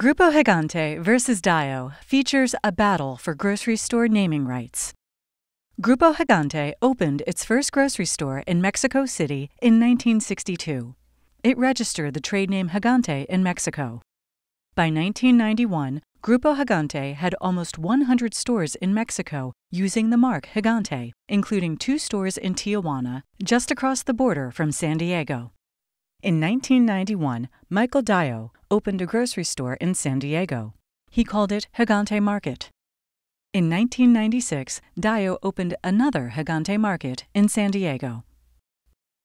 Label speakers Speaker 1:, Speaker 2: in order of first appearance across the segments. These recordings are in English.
Speaker 1: Grupo Gigante versus Dallo features a battle for grocery store naming rights. Grupo Gigante opened its first grocery store in Mexico City in 1962. It registered the trade name Gigante in Mexico. By 1991, Grupo Gigante had almost 100 stores in Mexico using the mark Gigante, including two stores in Tijuana, just across the border from San Diego. In 1991, Michael Dallo opened a grocery store in San Diego. He called it Gigante Market. In 1996, Dallo opened another Gigante Market in San Diego.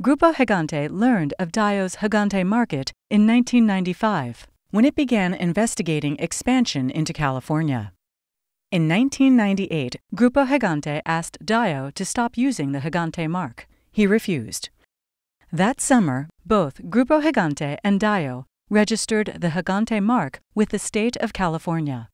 Speaker 1: Grupo Gigante learned of Dallo's Gigante Market in 1995 when it began investigating expansion into California. In 1998, Grupo Gigante asked Dallo to stop using the Gigante mark. He refused. That summer, both Grupo Gigante and Dallo registered the Gigante mark with the state of California.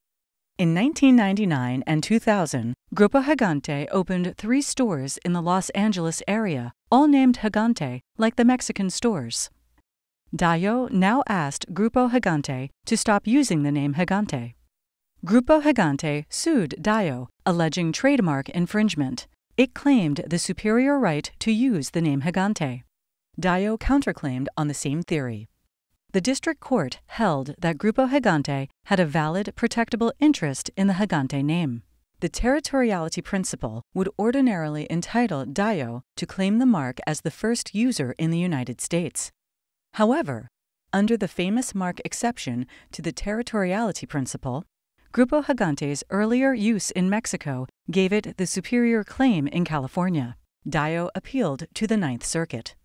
Speaker 1: In 1999 and 2000, Grupo Gigante opened three stores in the Los Angeles area, all named Gigante, like the Mexican stores. Dallo now asked Grupo Gigante to stop using the name Gigante. Grupo Gigante sued Dallo, alleging trademark infringement. It claimed the superior right to use the name Gigante. Dallo counterclaimed on the same theory. The district court held that Grupo Gigante had a valid protectable interest in the Gigante name. The territoriality principle would ordinarily entitle Dallo to claim the mark as the first user in the United States. However, under the famous mark exception to the territoriality principle, Grupo Gigante's earlier use in Mexico gave it the superior claim in California. Dallo appealed to the Ninth Circuit.